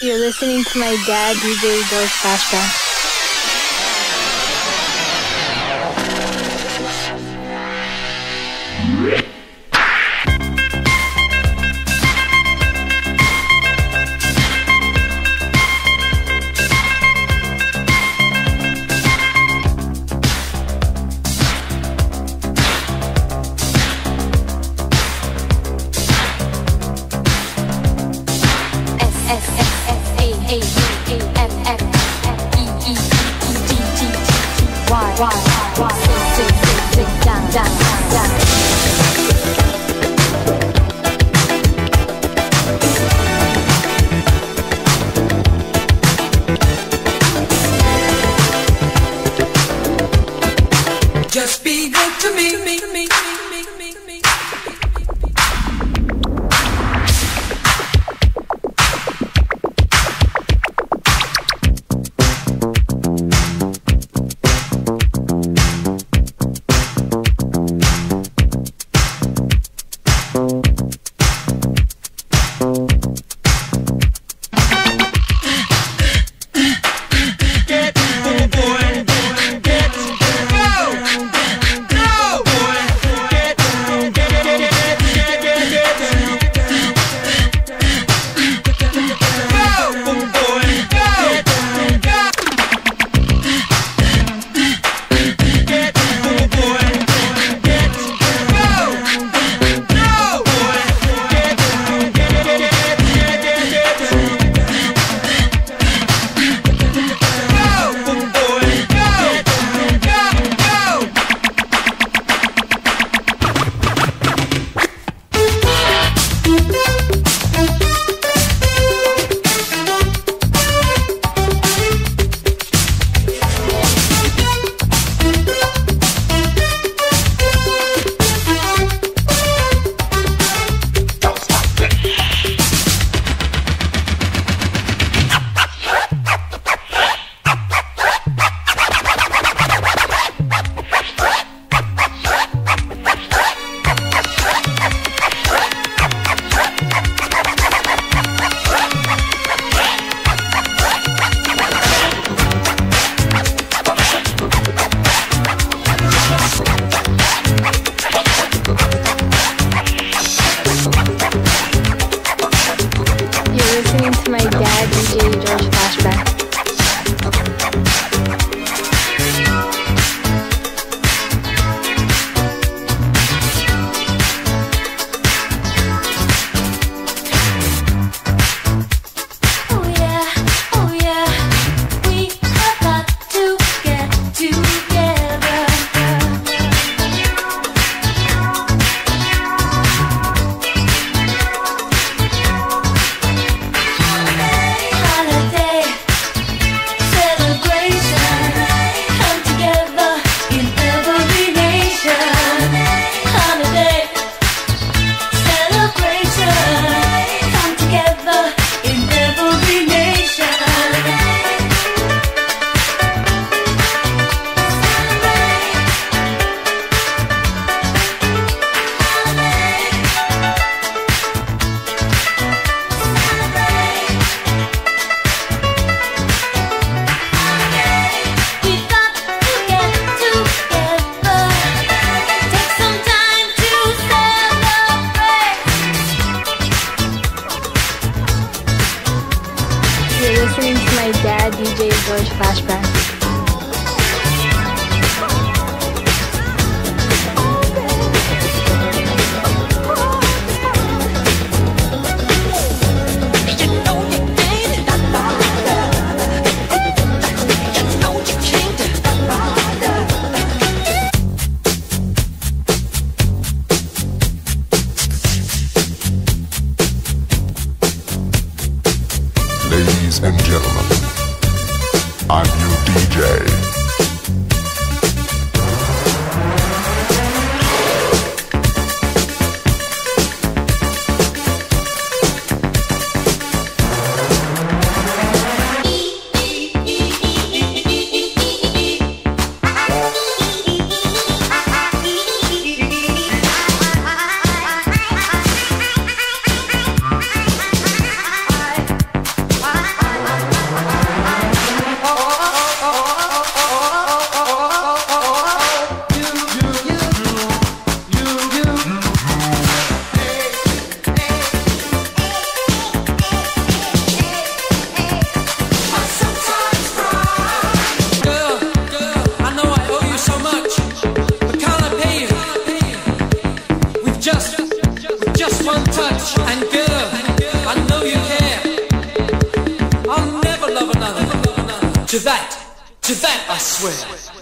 You're listening to my dad, DJ down, down, down. I can see doing Georges Flashback. just, just one touch, and girl, I know you care. I'll never love another. To that, to that I swear.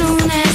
soon as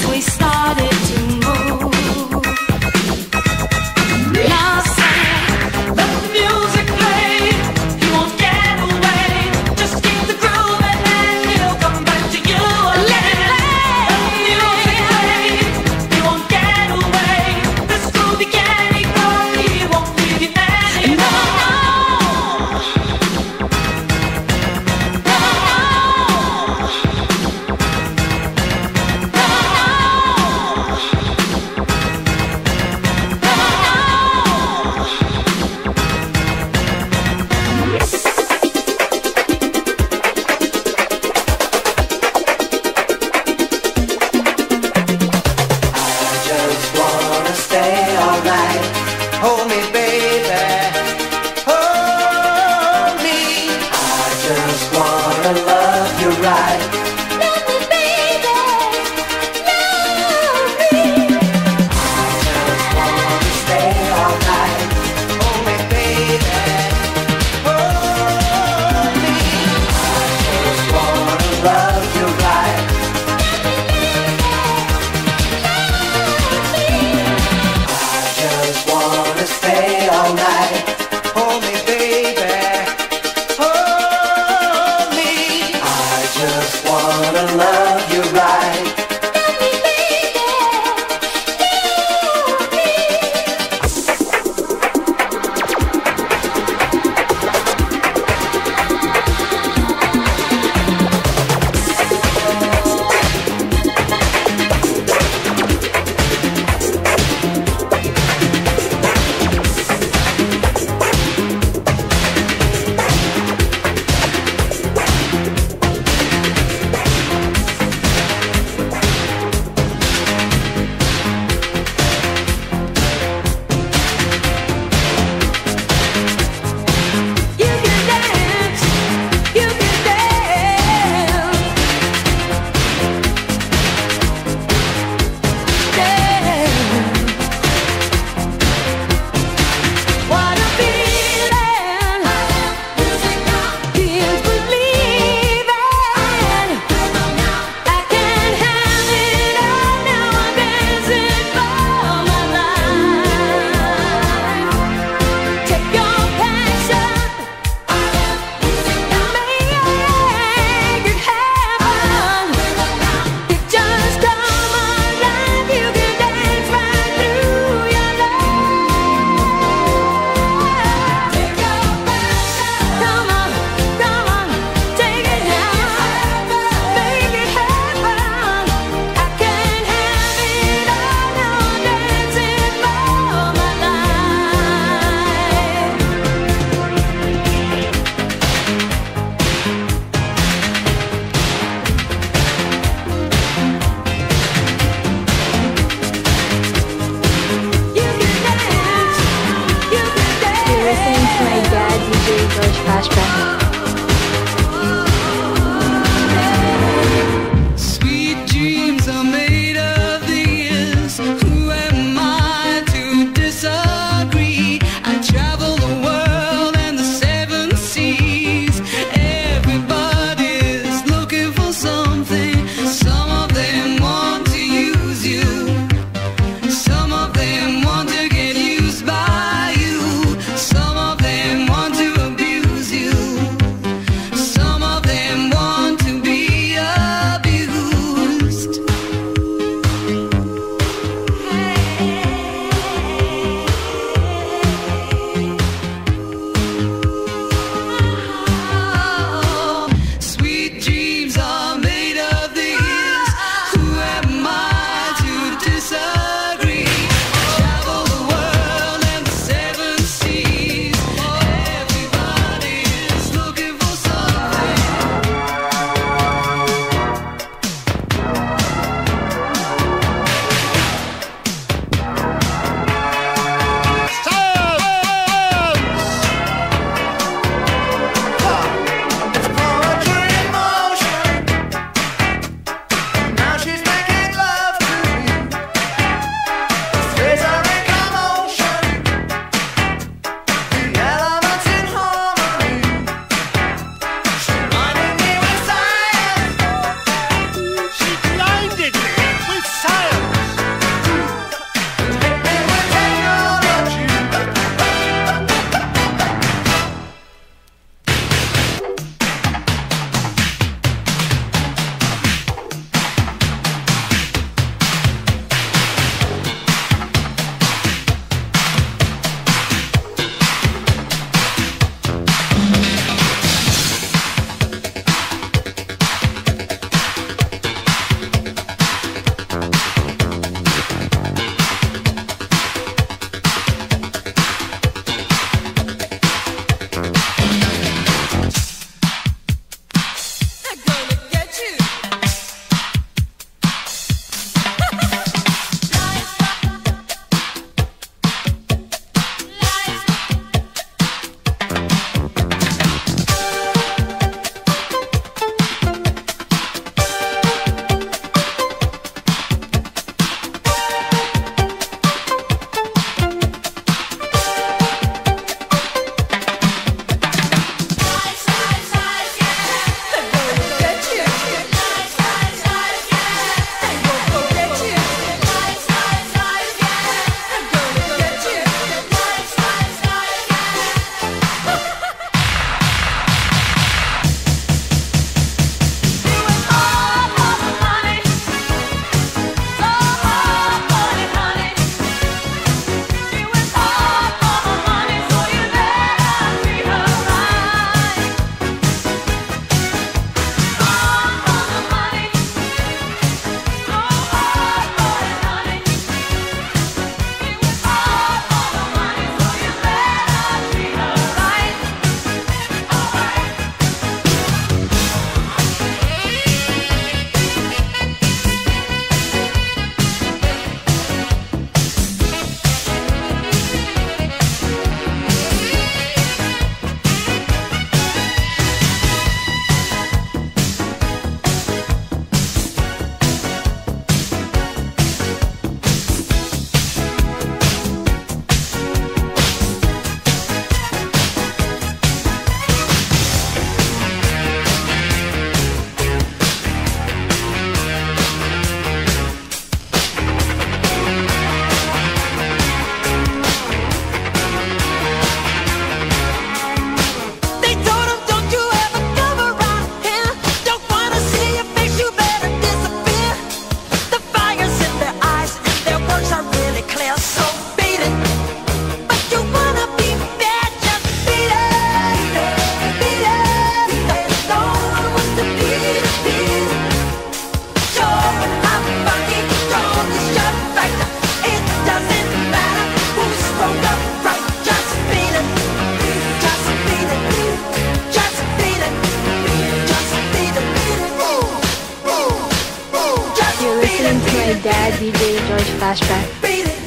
DJ Georges Flashback.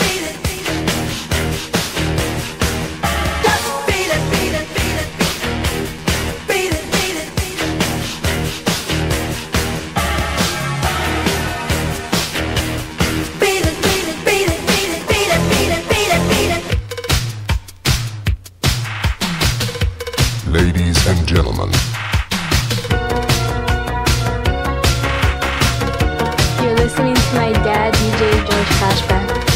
yeah, DJ Georges Flashback.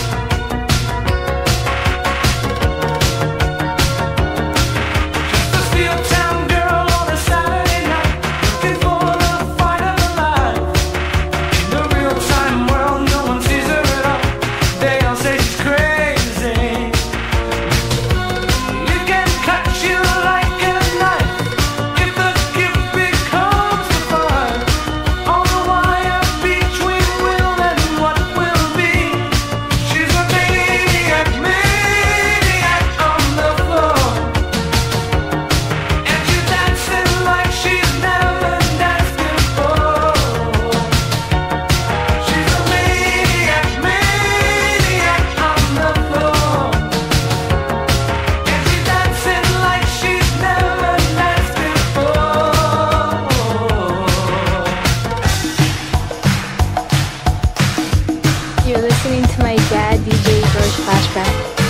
by DJ Georges Flashback.